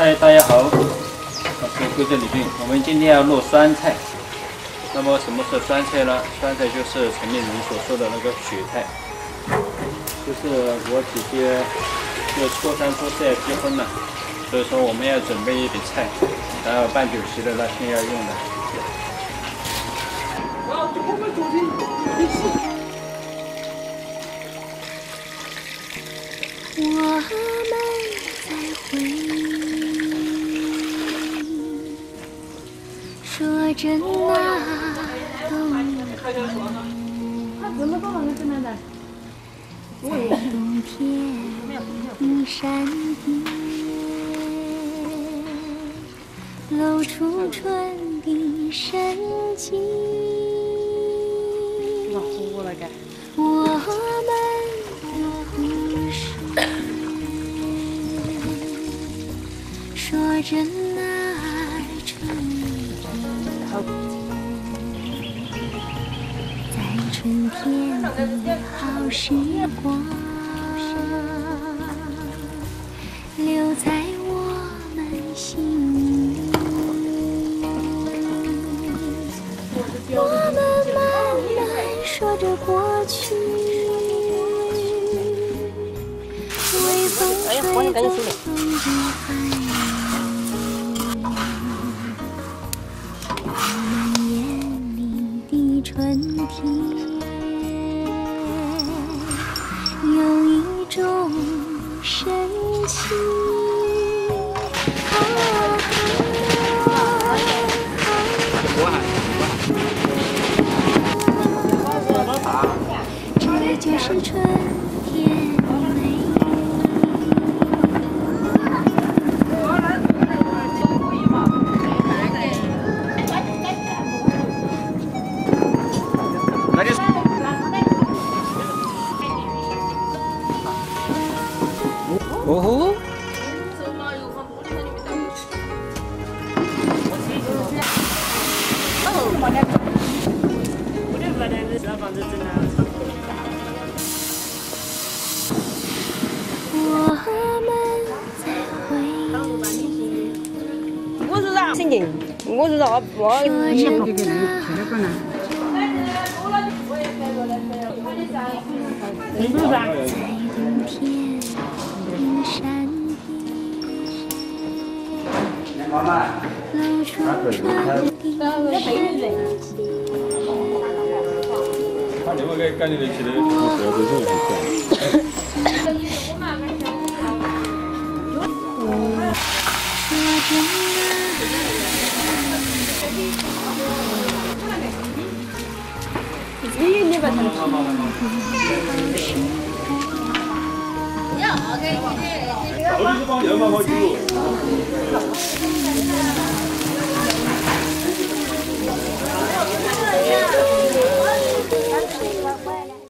嗨，大家好，我是贵州李俊。我们今天要录酸菜。那么什么是酸菜呢？酸菜就是陈面人所说的那个雪菜，就是我姐姐就初三初四要结婚了，所以说我们要准备一点菜，然后办酒席的那天要用的。说着那冬在冬天的山巅，露出春的生机。我们的故事，说着春天的好时光，留在我们心里。我们慢慢说着过去，微风吹动风的寒我们眼里的春天，神奇。这就是春天的美丽哦吼！我们在回忆，我是啥？我是啥？我说着那在冬天的山他这个干净的起来，我主要是这个很。说着我就是帮